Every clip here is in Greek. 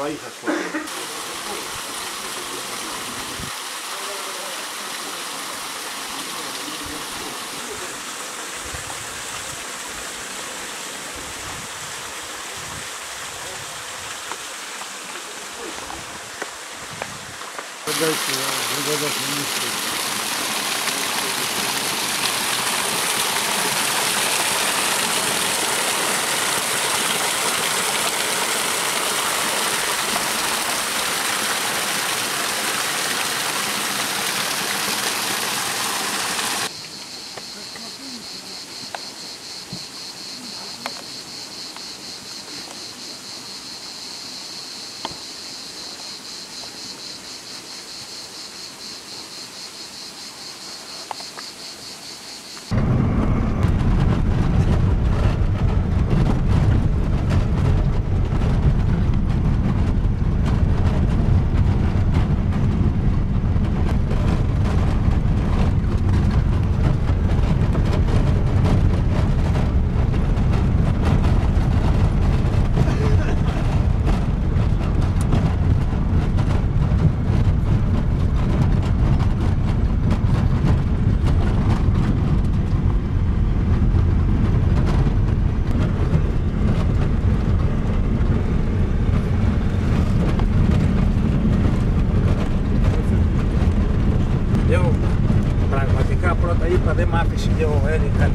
はい、百個。うございます。وذلك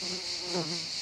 Thank you.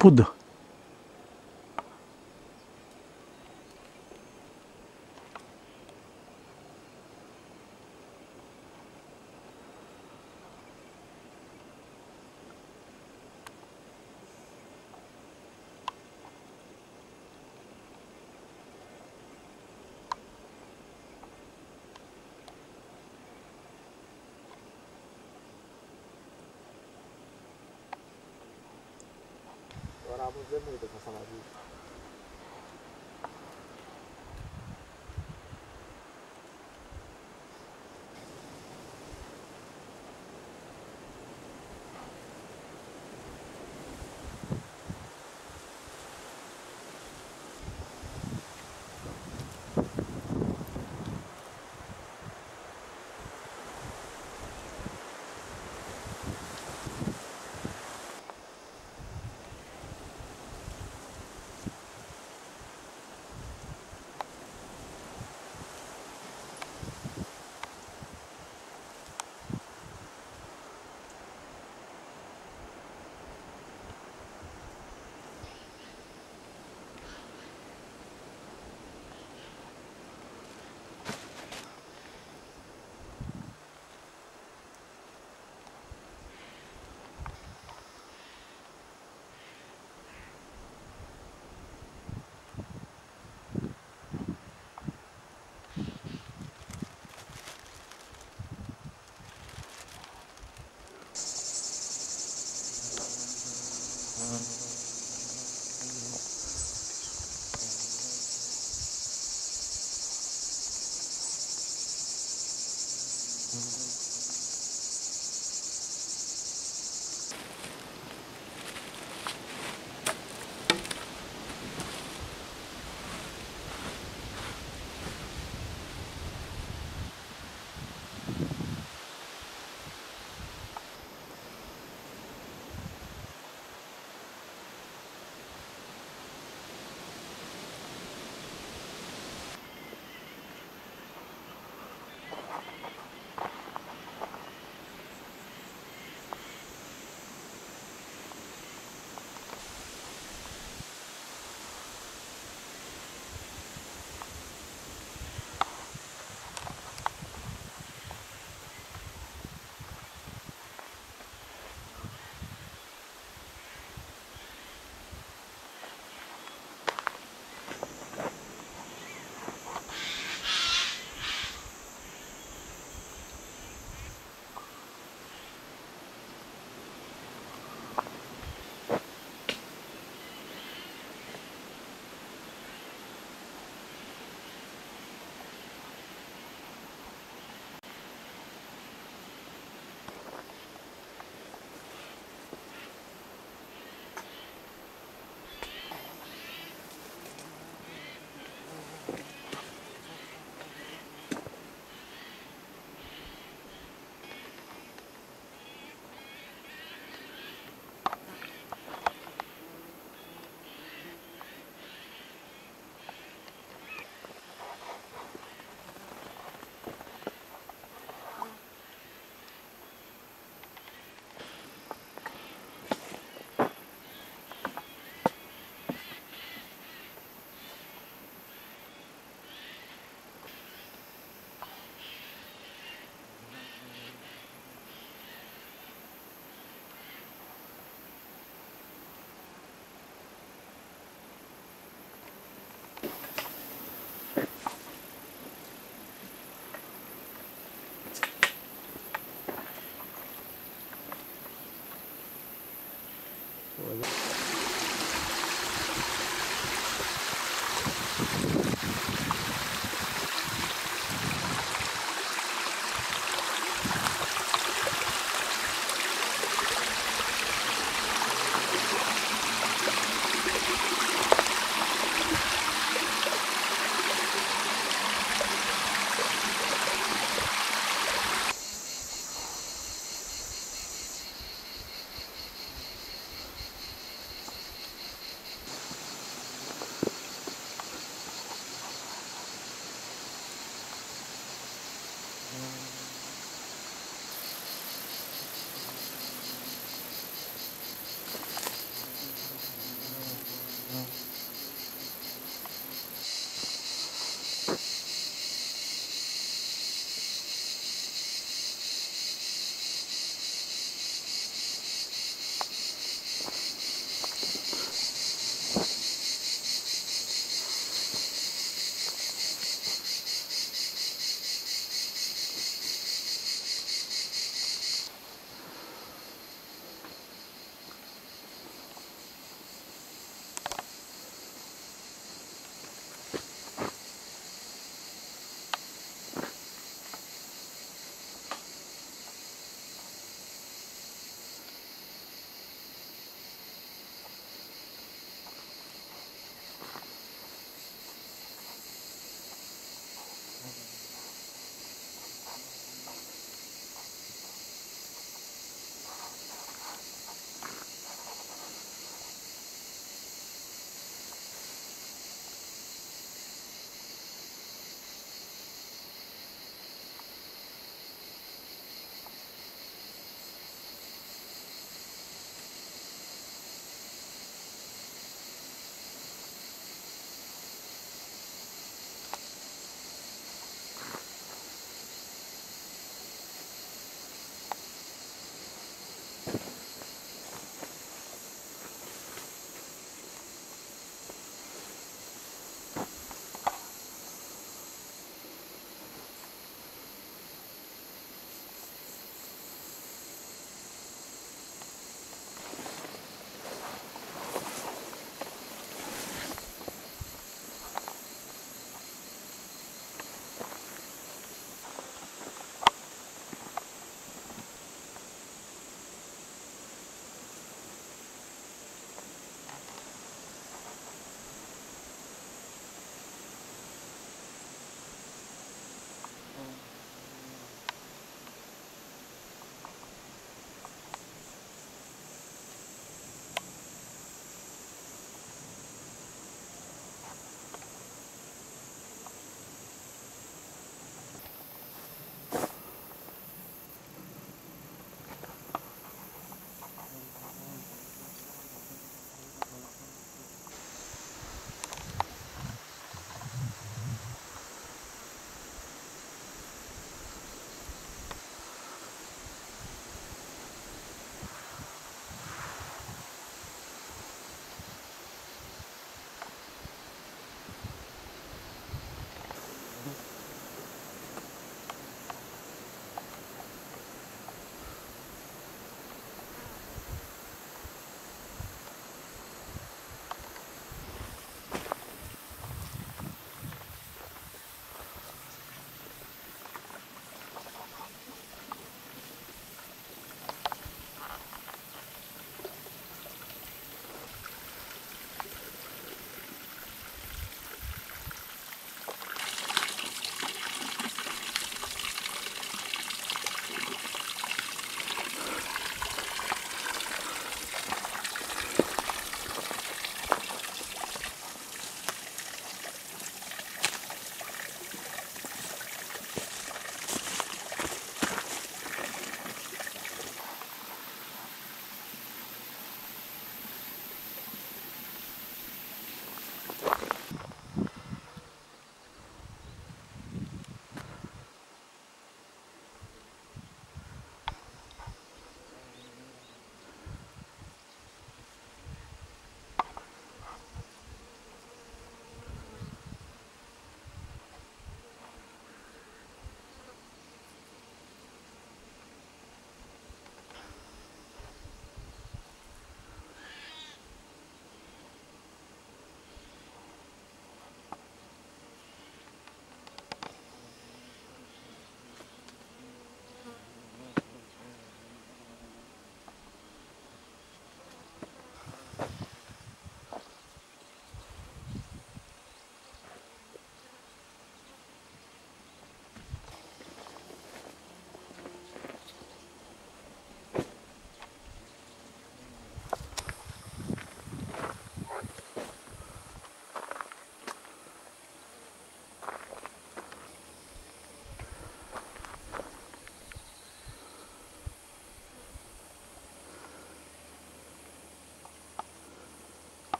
poudre. Τώρα όμως δεν μου είπε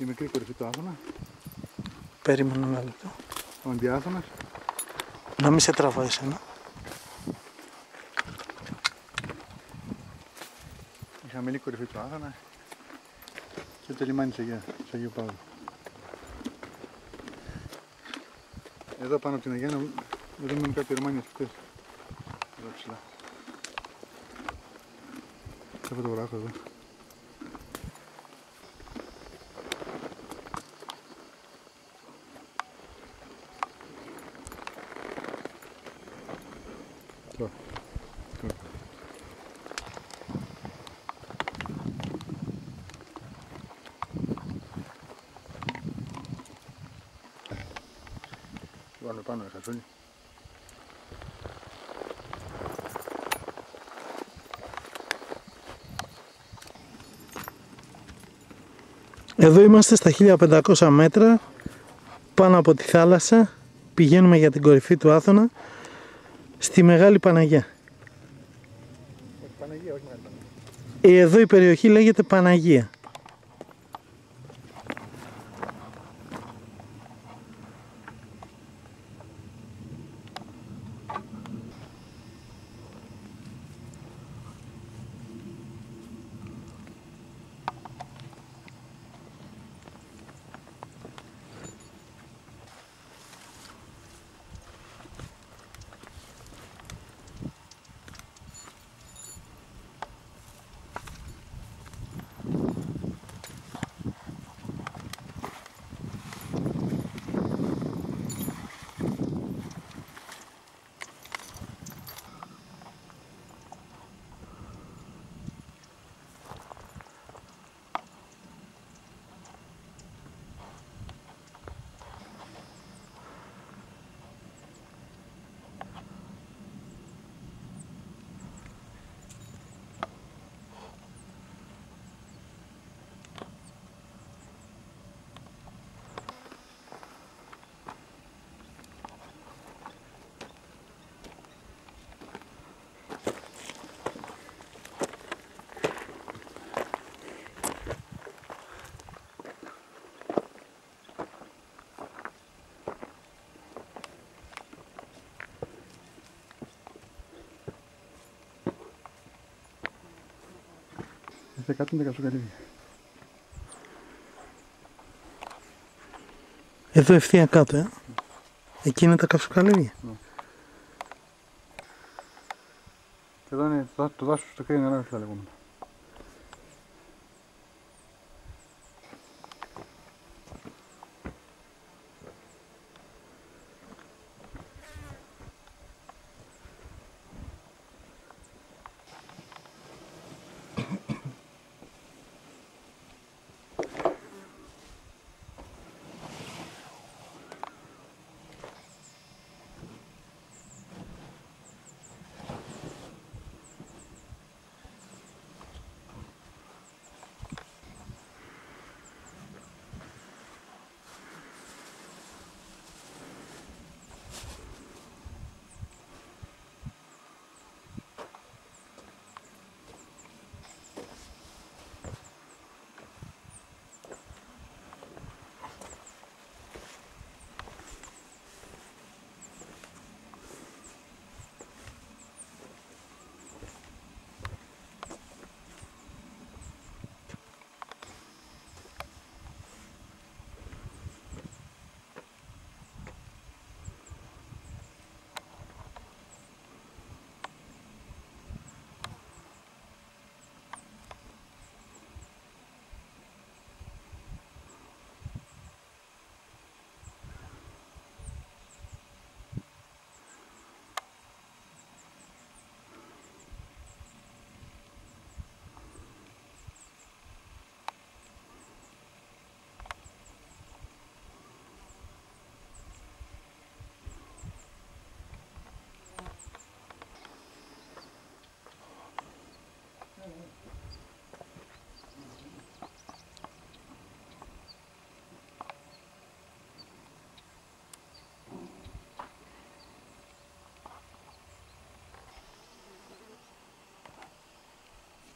Η μικρή κορυφή του Άθωνα, Περίμενα ένα λεπτό. ο Αντιάθωνας. Να μην σε τραβάει εσένα. η χαμηλή κορυφή του Άθωνα και το λιμάνι της Αγία, του Αγίου Παύλου. Εδώ πάνω από την Αγία, νομ- εδώ μένουν κάτι λιμάνια αυτές. Εδώ ψηλά. Σε φωτογράφο εδώ. Τώρα. Τώρα. Βάλω πάνω ρε χασόλι. Εδώ είμαστε στα 1500 μέτρα πάνω από τη θάλασσα. Πηγαίνουμε για την κορυφή του Άθωνα στη Μεγάλη Παναγιά. Όχι Παναγία, όχι Μεγάλη Παναγία. Ε, Εδώ η περιοχή λέγεται Παναγία. Είστε κάτω είναι τα καυσοκαλύβια. Εδώ ευθεία κάτω, ε. Εκεί είναι τα καυσοκαλύβια. Και εδώ είναι το, το δάσος στο κρύο νερό, θα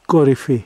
Κορυφή.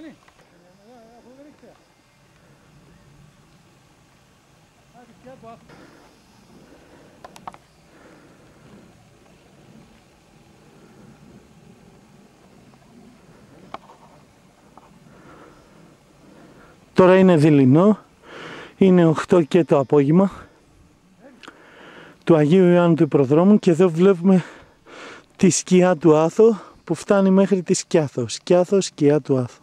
Κάνει. Αφού δεν έχει Άντε, πια το άθρο. Τώρα είναι δειλινό, είναι 8 και το απόγευμα του Αγίου Ιωάννου του Υπροδρόμου και εδώ βλέπουμε τη σκιά του Άθο που φτάνει μέχρι τη Σκιάθο. Σκιάθο, σκιά του Άθο.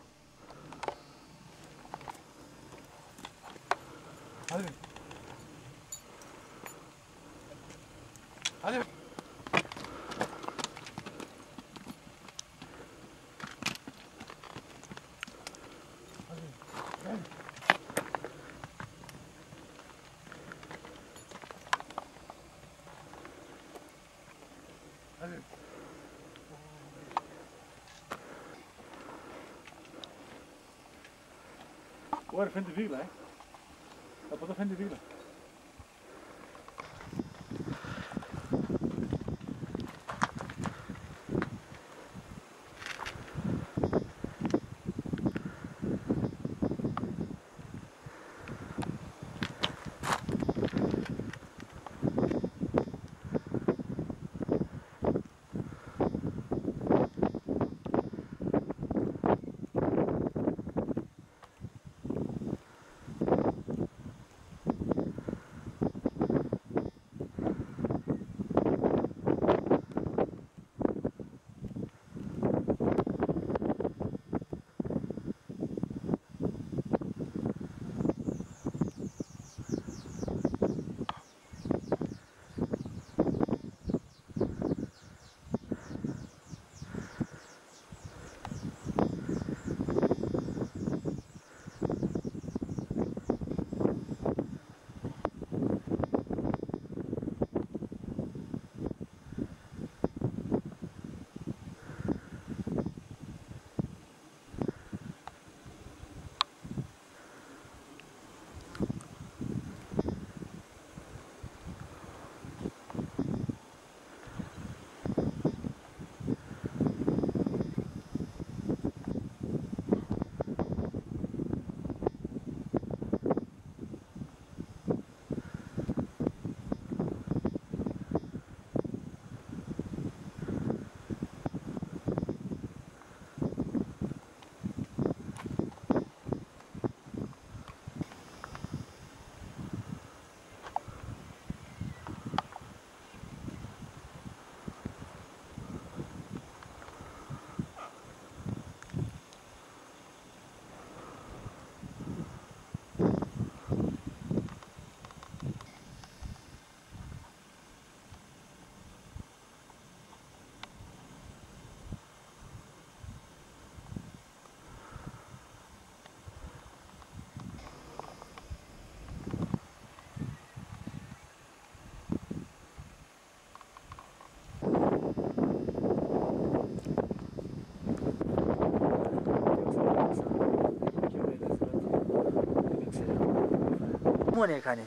Μόνο έκανε.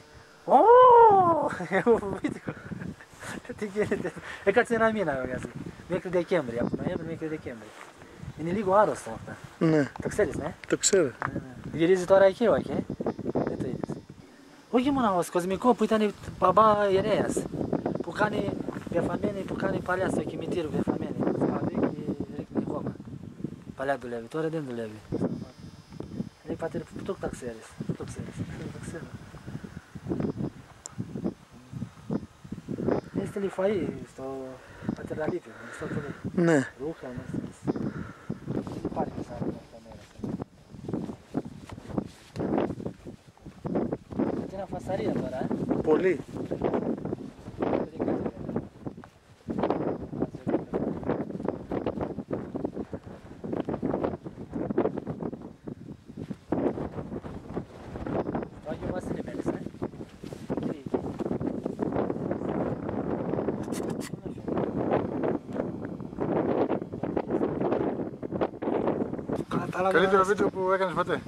Ω! Τι γίνεται. Έκατσε ένα μήνα βέβαια. Μέχρι Δεκέμβρη, από Νοέμβρη μέχρι Δεκέμβρι. Είναι λίγο άρρωστο αυτά. Ναι, Το ξέρεις, ναι. το ξέρω. Γυρίζει τώρα εκεί, όχι. ε; Δεν το είδες. Όχι μόνο ο Κοσμικό που ήταν μπαμπά ιερέας. Που κάνει βεφαμένη, που κάνει παλιά στο κημητήριο βεφαμένη. Σπαβή και ρίχνει χώμα. Παλιά δουλεύει, τώρα δεν δουλεύει. Λέει πατέρα, πού το τα ξέρεις, πού το ξέρεις. Δεν το ξέρω. Έστειλε φαΐ στο πατεραλίπιο, στο το Ναι, ρούχα μας. Δεν υπάρχει σαν αυτά μέρα. Και ένα φασαρία τώρα, ε. πολύ. Το Άγιο Βασίλη μένεις, ε. Εκεί, εκεί. Καλύτερο βίντεο που έκανες ποτέ.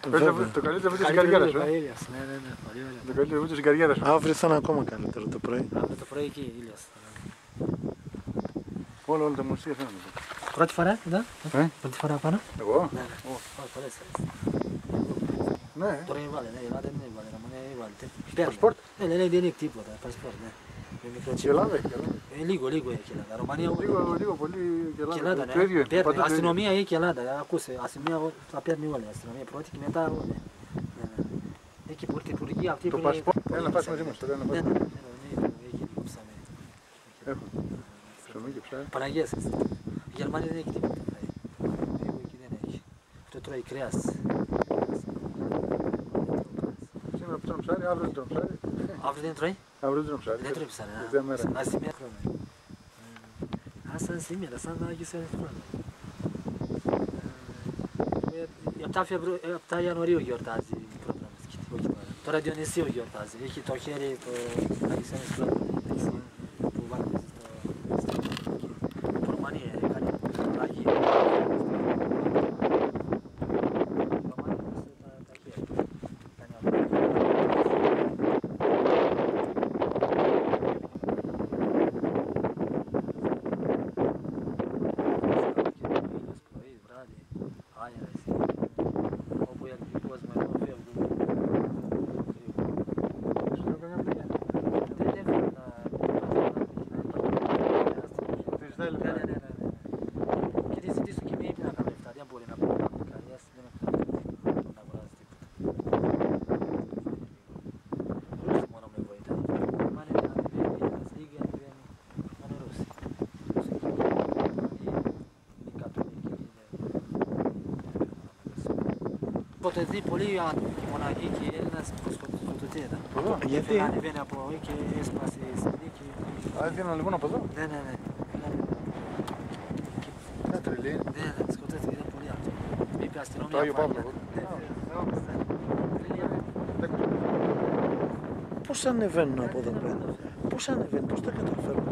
Το καλύτερο- Βέβαια. Το καλύτερο βίντεο στην καριέρα σου. ε. Ναι, ναι, ναι, πολύ ωραία. Το καλύτερο βίντεο στην καριέρα σου. Αύριο θα είναι ακόμα καλύτερο το πρωί. Αύριο το πρωί εκεί, ήλιος. Όλο, όλο τα μουσεία φαίνονται. Πρώτη φορά, εδώ. Ε; Πρώτη φορά πάνω. Εγώ; Ναι, ναι. Ω, πολλές φορές. Ναι. Τώρα έβαλε, ναι, έβαλε, ναι, έβαλε, να μου ναι, έβαλε. Παίρνει. Πασπόρτ. Ναι, ναι, ναι, δεν έχει τίποτα, πασπόρτ, ναι. Με μικρό Η τσίπ. Ελλάδα έχει. Ελλάδα. Ε, λίγο, λίγο έχει Ελλάδα. Ρωμανία, Λίγο, λίγο πολύ και Και Ελλάδα. Ελλάδα, Το ίδιο ναι. είναι. Παίρνει. Παντού το ίδιο. Αστυνομία έχει και Ελλάδα. Ακούσε, αστυνομία τα παίρνει όλα. Αστυνομία πρώτη και μετά όλα. Ναι, ναι. Εκεί που ήρθε η Υπουργή αυτή Το που είναι- πασπόρτ. Έλα να πας μαζί μας. Έλα να Ναι, πας. ναι, ναι, ναι, ναι, έχει λίγο ψαμί. Έχω. Ψωμί και ψάρι. Παναγίας σας. Η Γερμανία δεν έχει τίποτα. φάει. Εγώ εκεί δεν έχει. Αυτό τρώει κρέας. Σήμερα που τρώμε ψάρι, αύριο δεν τρώμε ψάρι. Αύριο δεν τρώει; Αύριο δεν τρώμε ψάρι. Δεν τρώει ψάρι. Τελευταία μέρα. Α, σήμερα τρώμε. Α, σαν σήμερα, σαν να Άγιος ένας χρόνος. Ε, 7 Φεβρου- ε, 7 Ιανουαρίου γιορτάζει η πρώτα μασκήτη, όχι τώρα. Τώρα Διονυσίου γιορτάζει. Έχει το χέρι το Άγιος ένας χρόνος. έτσι, Που βάλετε στο... στο- Ρωμανία έκανε Αγίο. Ρωμανία, τα- τα χέρια. Κάνει άλλο. πρωί, βράδυ, αέρας. Όπου έρθει ο κόσμος εδώ φεύγουν. Ξέρω καμιά πληγή. Δεν έφερε να... Τι ζητάει Ναι, λεφτά. ναι, ναι, ναι, ναι. Και τη ζητήσω και μία είπε να κάνω λεφτά. Δεν μπορεί να πω να κάνει καριάς, δεν έχει να αγοράζει τίποτα. Ρούσι μόνο με βοηθάει. Μα είναι να ανεβαίνει, ένας λίγη ανεβαίνει. Μόνο Ρούσι. Ρούσι και οι Κατολικοί είναι. Οπότε δει πολλοί άνθρωποι και μοναχοί και Έλληνας που σκοτωτήρα. Γιατί? Ανεβαίνει από εκεί και έσπασε η σκηνή και... Α, δίνω λοιπόν από εδώ. Ναι, ναι, ναι. Ναι, τρελή. Ναι, ναι, σκοτώθηκε, ήταν πολύ αυτό. Είπε η αστυνομία. Το Άγιο πάλι. Παύλο. Ναι, ναι, ναι. Τρελή, Πώς ανεβαίνουν από εδώ πέρα. Πώς ανεβαίνουν, πώς τα καταφέρουν.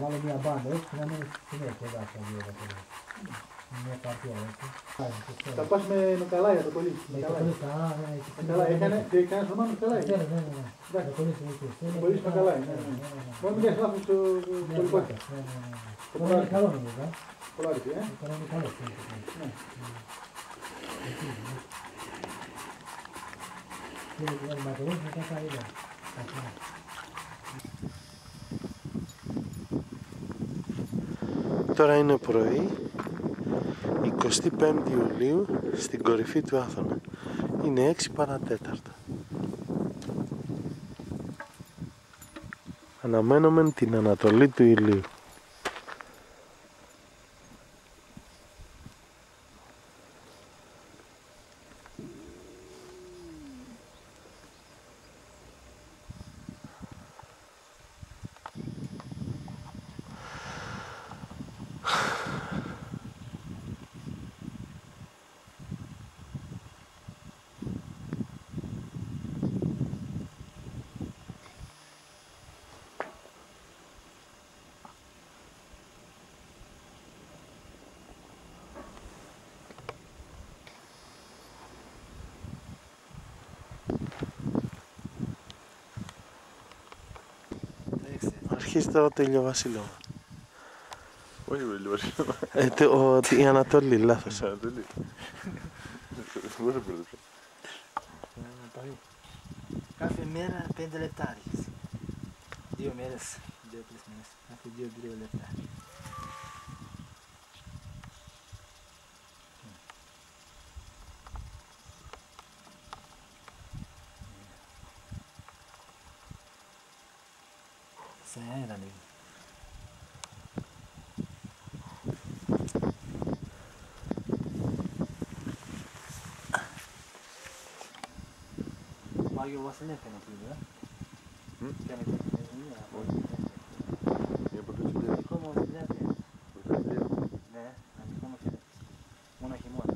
Βάλω, βάλω μια μπάντα έτσι να μην συνέχεια εδώ στα δύο βασίλεια. Μια παρτία έτσι. Θα πας με, με καλάγια το πολύ. Με το πολύ καλά, ναι, εκεί Με καλάγια. Έκανε, και κάνεις το μάτι με Ναι, καλάγια. ναι, ναι, ναι. Εντάξει. Το πολύ συνεχώς. Το πολύ με καλάγια. ναι, ναι. Μόνο μην κάνεις λάθος το Ναι, πολυκόκι. ναι, ναι, ναι. Το Τώρα είναι πολάρι. καλό νομίζω, ε. Πολάρι, ε. Τώρα είναι καλό. ναι. Και οι αρματολόγοι μετά τα είδα. Τώρα είναι πρωί, 25 Ιουλίου, στην κορυφή του Άθωνα. Είναι 6 παρατέταρτα. Αναμένουμε την ανατολή του ηλίου. Αρχίζει τώρα το ηλιοβασίλεμα. Όχι με λίγο Ε, το, ο- η Ανατολή, λάθος. Ανατολή. Πώς σε μπερδέψα. Κάθε μέρα πέντε λεπτά άρχισε. Δύο μέρες, δύο τρεις μέρες. Κάθε δύο δύο λεπτά. Σε αέρα λίγο. Μάγιο Βασιλεύ είναι εκεί, ε. Μμ. Κάνει την δουλειά. Είναι από το τσιμπιάκι. Δικό μου Βασιλεύ είναι. Το τσιμπιάκι. Ναι, να δικό μου είναι. Μόνο χειμώνα.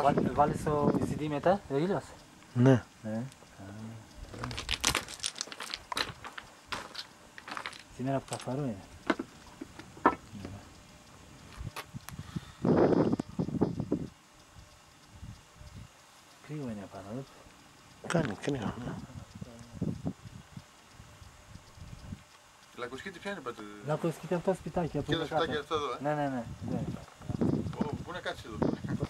Πω, πω, Βάλ- Βάλεις το CD μετά, ο ήλιος. Ναι. Ναι. Σήμερα που καθαρό είναι. Κρύο είναι πάνω, ε. Κάνει κρύο, ναι. Λακκοσκήτη ποια είναι πάτε. Να ακούσεις και αυτό σπιτάκι από Και το εδώ κάτω. σπιτάκι αυτό εδώ, ε. Ναι, ναι, ναι. ναι. Ω, Πού να κάτσεις εδώ. Εδώ;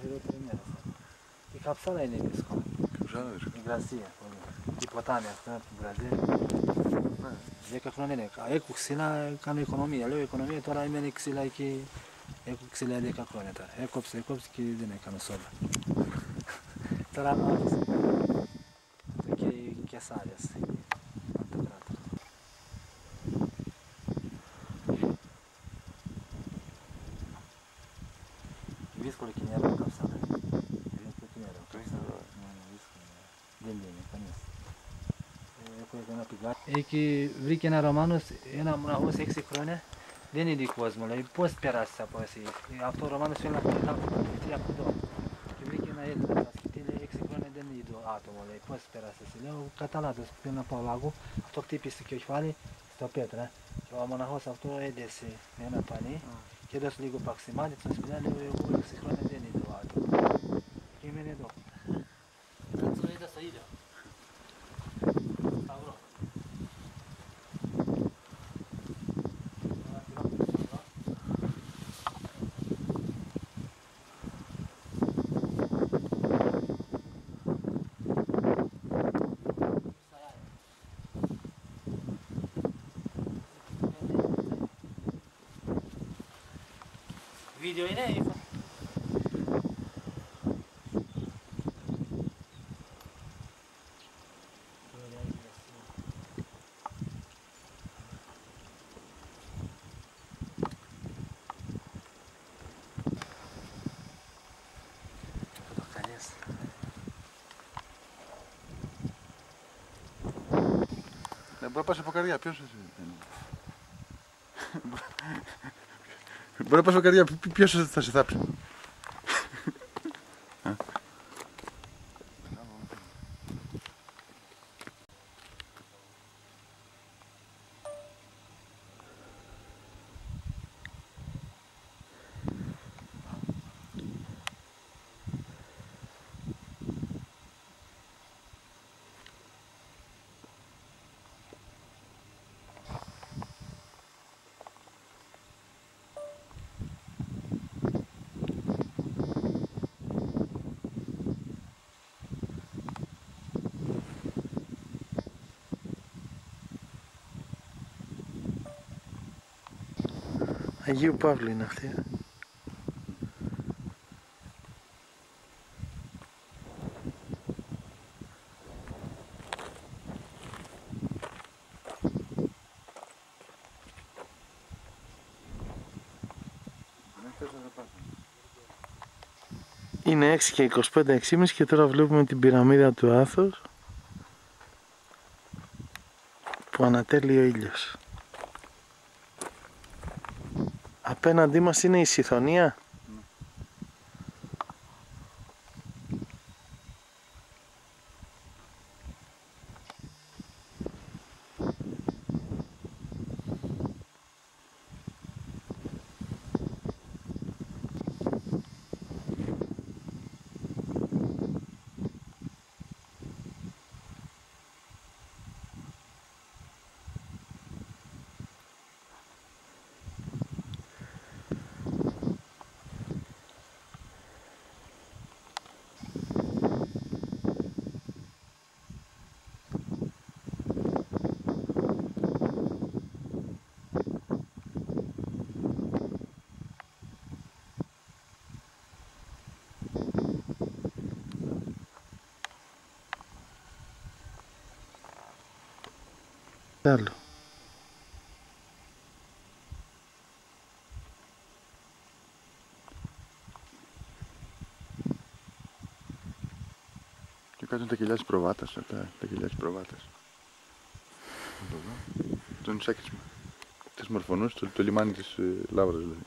χειρότερη μέρα. Η καψάλα είναι δύσκολη. Καψάνα δύσκολο. Η υγρασία. πολύ. Η ποτάμι αυτό από την Βραζίλ. Ναι. Δέκα χρόνια είναι. Έχω ξύλα, κάνω οικονομία. Λέω οικονομία, τώρα είμαι ξύλα εκεί. Έχω ξύλα 10 χρόνια τώρα. Έκοψε, έκοψε και δεν έκανα σόλα. τώρα άφησε. Και και σάρες. Παντοκράτορ. Δύσκολο και νερό καψάλα. Δύσκολο και νερό. νερό, ε. Ναι, ναι, δύσκολο. Δεν λύνει κανείς. Ε, Έχω ένα πηγάδι. Εκεί βρήκε ένα Ρωμάνος, ένα μοναχός έξι χρόνια. Δεν είναι δικός μου, λέει, πώς πέρασες από εσύ; Ε, Αυτό ο Ρωμάνος θέλει να πάει να πει από εδώ. Και βρήκε ένα Έλληνα, μας και τι λέει, έξι χρόνια δεν είδω άτομο, λέει, πώς πέρασες. Λέω, κατά λάθος, θέλω να πάω λάγο. Αυτό χτύπησε και ο κεφάλι στο πέτρα. Και ο μοναχός αυτό έδεσε με ένα πανί και έδωσε λίγο παξιμάδι, στον σπιτάλι, λέω, εγώ έξι χρόνια δεν είδω άτομο. είναι ή... Δεν μπορεί να πας από καρδιά, ποιος είσαι; Μπορεί να πας από καρδιά, ποι- ποιος θα σε θάψει; Αγίου Παύλου είναι αυτή. ε. Είναι 6 και 25 6,5 και τώρα βλέπουμε την πυραμίδα του Άθος που ανατέλει ο ήλιος. Απέναντί μας είναι η Συθωνία. Κάτω είναι τα κελιά της προβάτας, τα, τα κελιά της προβάτας. Εδώ. Το νησάκι της, της Μορφωνούς, το, το λιμάνι της ε, Λάβρας δηλαδή.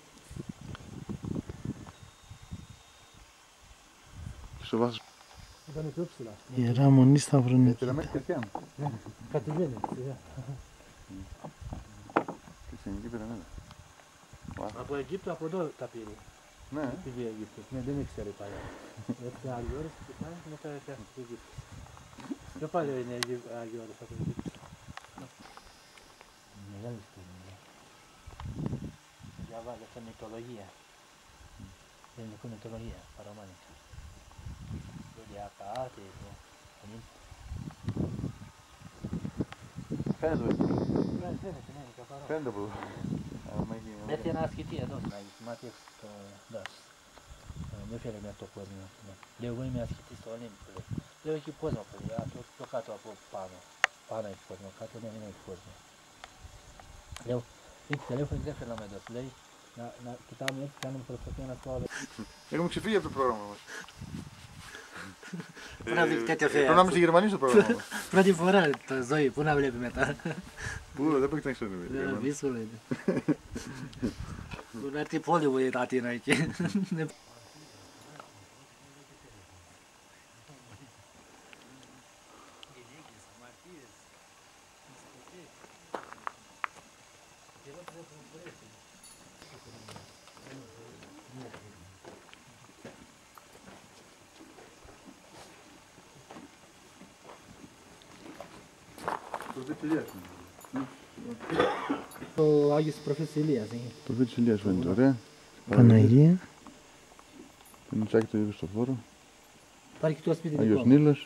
Και στο βάθος Ήταν πιο ψηλά. Ιερά Μονή Σταυρονίκη. Πήραμε χριστιανό. Κατημένη. σιγά. Χριστιανική πυραμίδα. Από Αιγύπτο από εδώ τα πήρε. Ναι, Πήγε Αιγύπτο. Ναι, δεν ήξερε παλιά. Έφυγε άλλη ώρα και πάει και μετά έφτιαξε το Αιγύπτο. Πιο παλιό είναι Αιγύ- Άγιο Όρος από το Αιγύπτο. Μεγάλη ιστορία. Διαβάζω μυθολογία. Ελληνική μυθολογία, παραμάνικα. Λουλιακά, τέτοια. φαίνεται, Φαίνεται, φαίνεται, ναι, καθαρό. φαίνεται από εδώ. Άμα έχει- Έχει ένα ασκητή εδώ να μάθει το δας. Δεν φέρε με το κόσμο. ναι. Λέω εγώ είμαι ασκητής στο Ολύμπιο. λέει. Λέω έχει κόσμο παιδί, α, το πιο κάτω από πάνω. Πάνω έχει κόσμο, κάτω δεν έχει κόσμο. Λέω, είχε τηλέφωνο δεν θέλω να με δώσει. Λέει, να, να κοιτάμε έτσι, κάνουμε προσπαθία να το άλλο. Έχουμε ξεφύγει από το πρόγραμμα μας. Πού να βρει τέτοιο Πρέπει να είμαστε Γερμανοί στο πρόγραμμα μας. Πρώτη φορά το ζωή, πού να βλέπει μετά. Πού, δεν πρέπει να ξέρουμε. Δεν Γερμανοί. δύσκολο είναι. Πού να έρθει πόλη μου η Ατίνα εκεί. Ο Άγιος Προφήτης Ηλίας είναι. Το βίντεο της Ηλίας φαίνεται ωραία. Παναγία. Το νητσάκι του Χριστοφόρου. Υπάρχει και το σπίτι Άγιος δικό μου.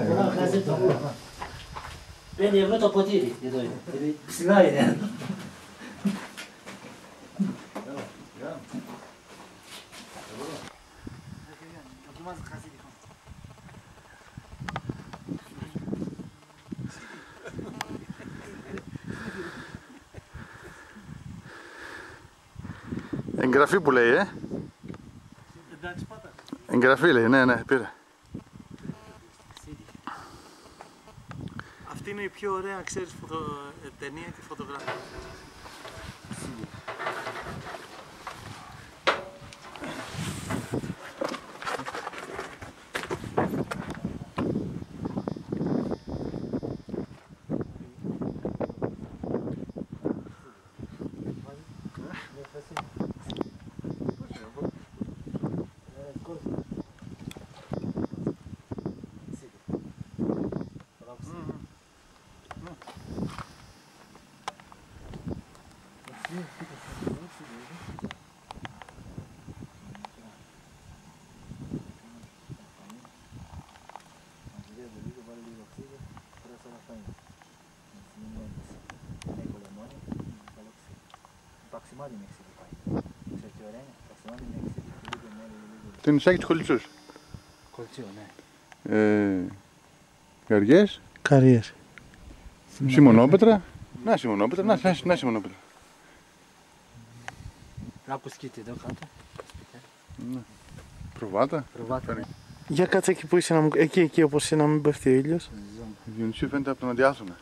Νίλος. Τώρα. Χασοκαλύβια. Πέντε ευρώ το ποτήρι. Εδώ είναι. Δηλαδή, Ψηλά είναι. Εγγραφή που λέει, ε; Εντάξει πάτα. Εγγραφή λέει, ναι, ναι, πήρε. Είναι η πιο ωραία, ξέρεις, φωτο... ε, ταινία και φωτογραφία. Το νησάκι του Χολιτσούς. Κολτσίο, ναι. Ε, Γαριές, Καρίες. Σιμονόπετρα. Να Σιμονόπετρα, να, να, να Σιμονόπετρα. Κάπου σκήτη εδώ κάτω. Προβάτα. Προβάτα. ναι. Για κάτσε εκεί που είσαι να μου... Εκεί, εκεί όπως είσαι να μην πέφτει ο ήλιος. Η Διονυσίου φαίνεται από τον Αντιάθωνα.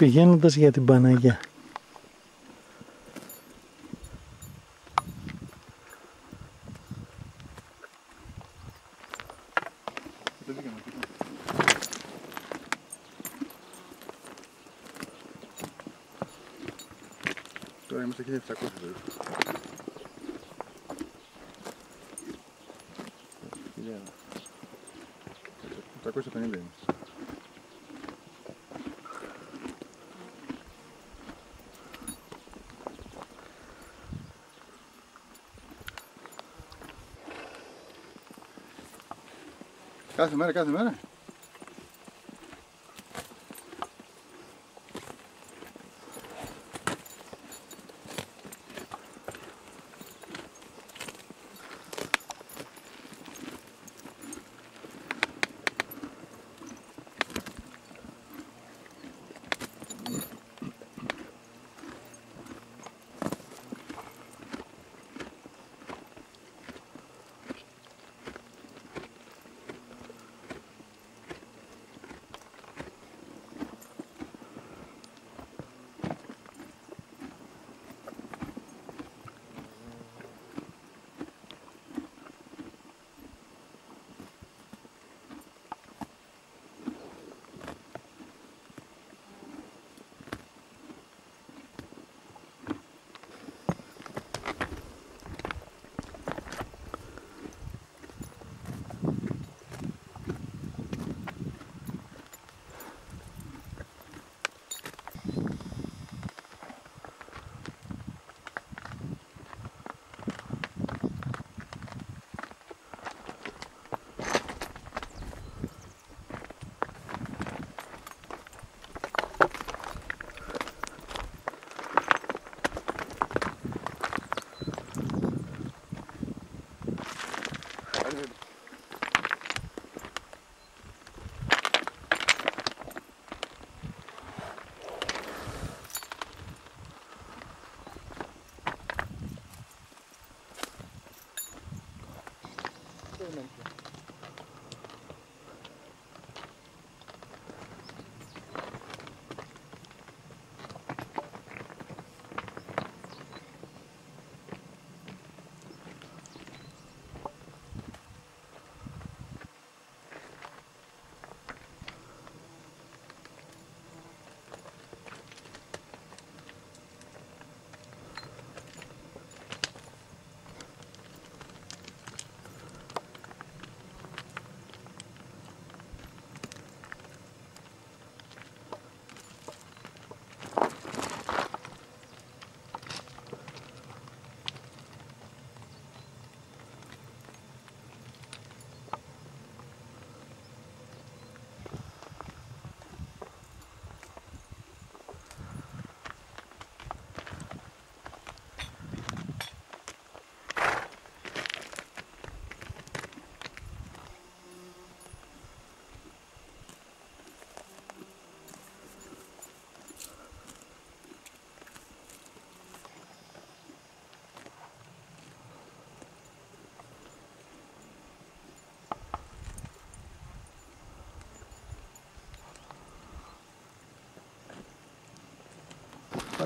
Πηγαίνοντας για την Παναγιά. Τώρα είμαστε 1700 βέβαια. Χιλιάδα. 750 είναι. Κάθε μέρα,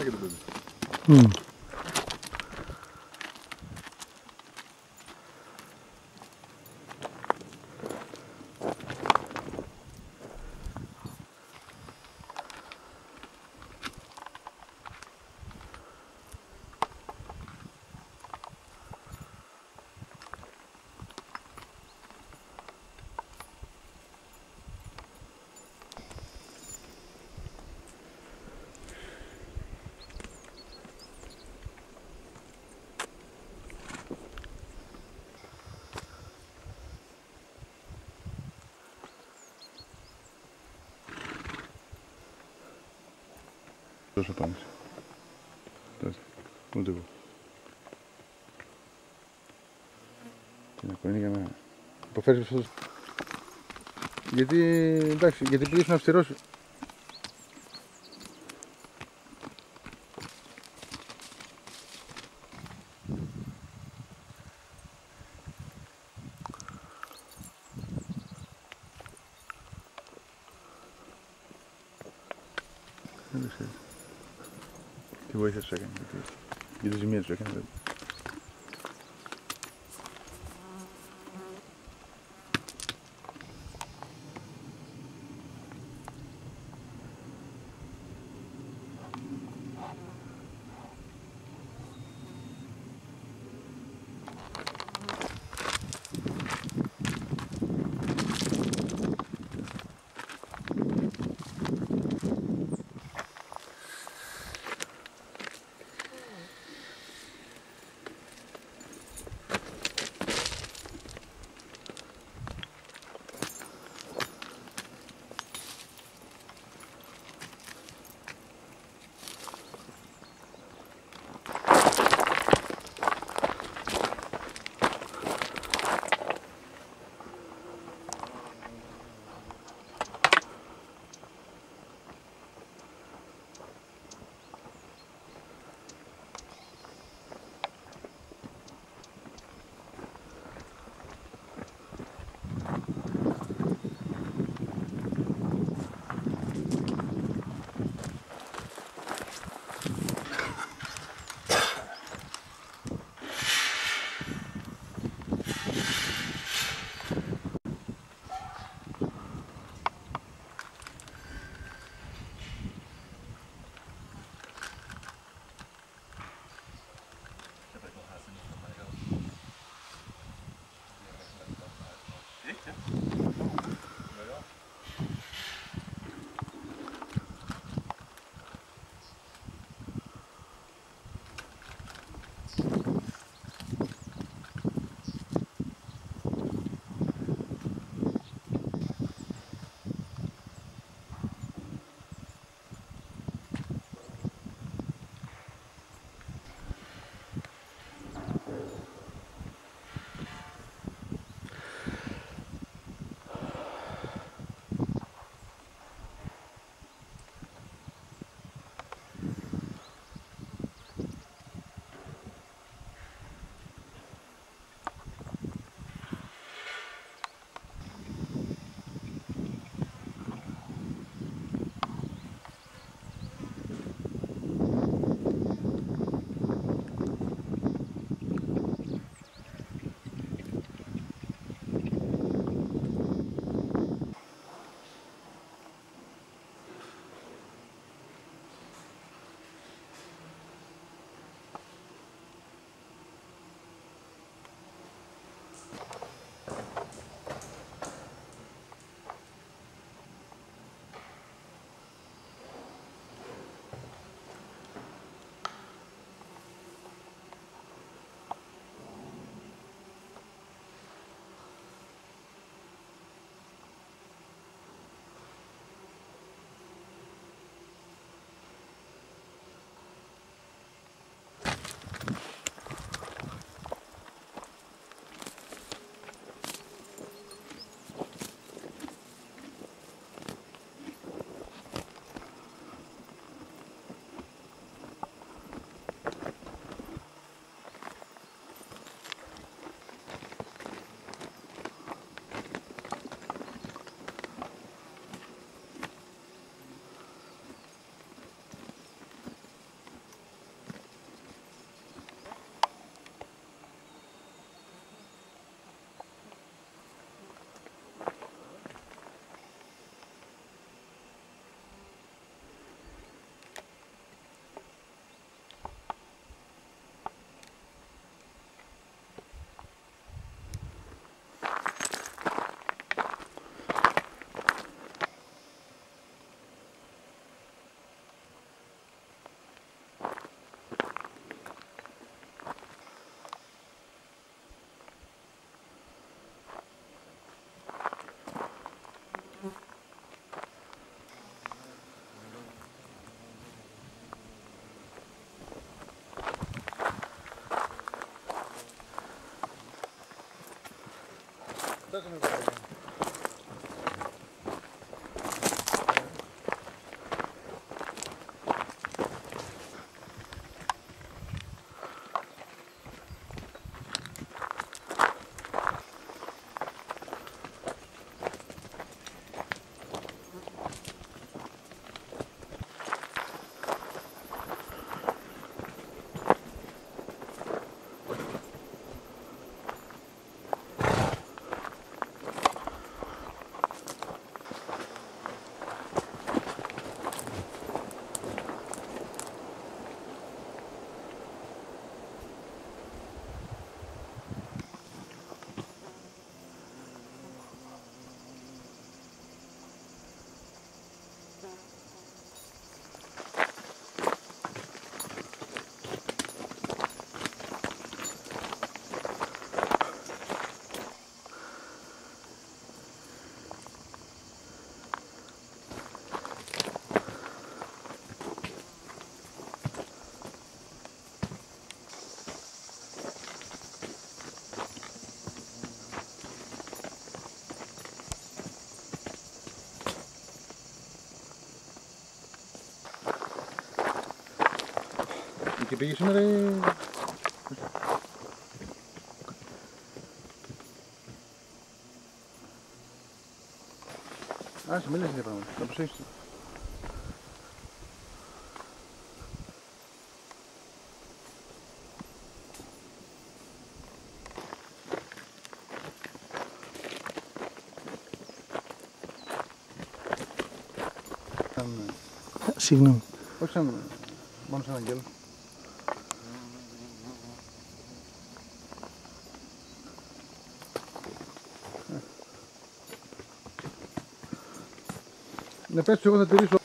κάθε μέρα. Πάει και το παιδί. Μμ. Τόσο πάμε. Τότε. Ούτε εγώ. Τι να πω, είναι για να υποφέρεις αυτός. Γιατί, εντάξει, γιατί πήγες να αυστηρός. Δεν ξέρω. Τι βοήθεια σου έκανε, γιατί, για τη Και πήγε σήμερα ή... Α, σε μιλήσει για πράγματα. Θα προσέχεις. Σαν, Συγγνώμη. όχι σαν, μόνο σαν αγγέλο. Πες του, εγώ θα τηρήσω.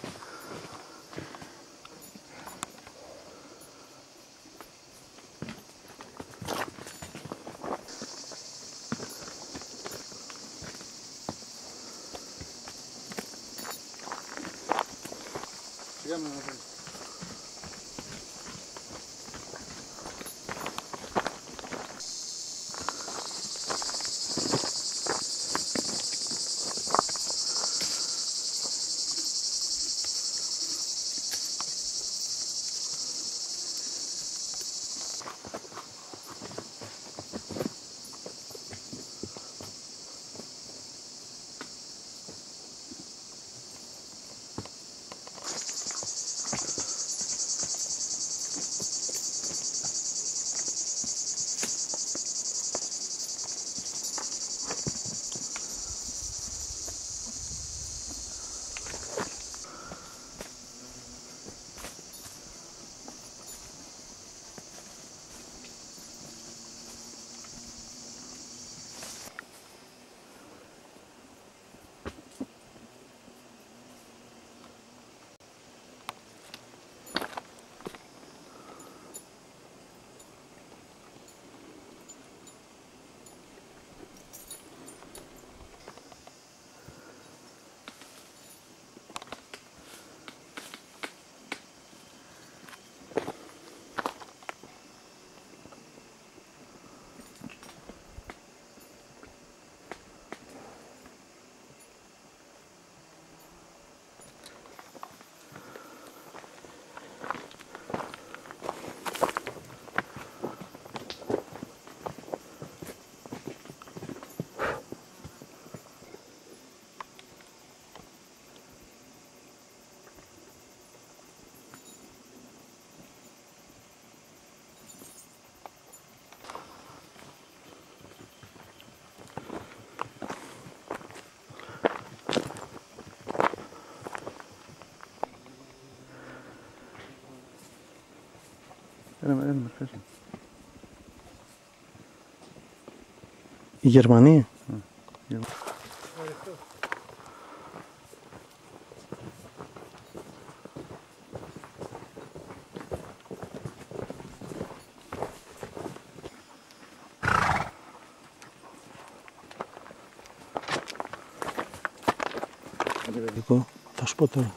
Έλα, με- έλα, με φες. Η Γερμανία. Εγώ θα σου πω τώρα.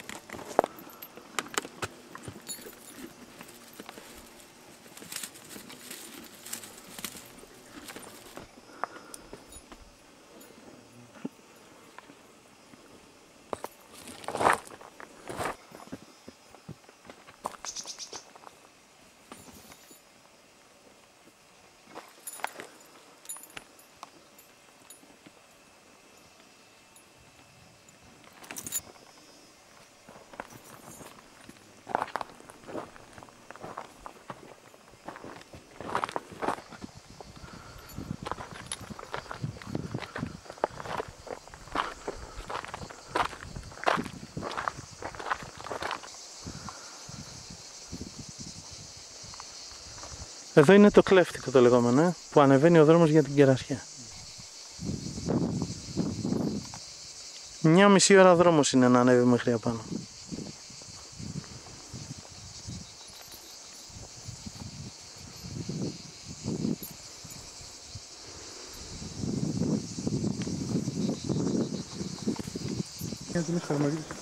Εδώ είναι το κλέφτικο το λεγόμενο, ε, που ανεβαίνει ο δρόμος για την κερασιά. Μια μισή ώρα δρόμος είναι να ανέβει μέχρι απάνω. Γιατί με χαρμαρίζει.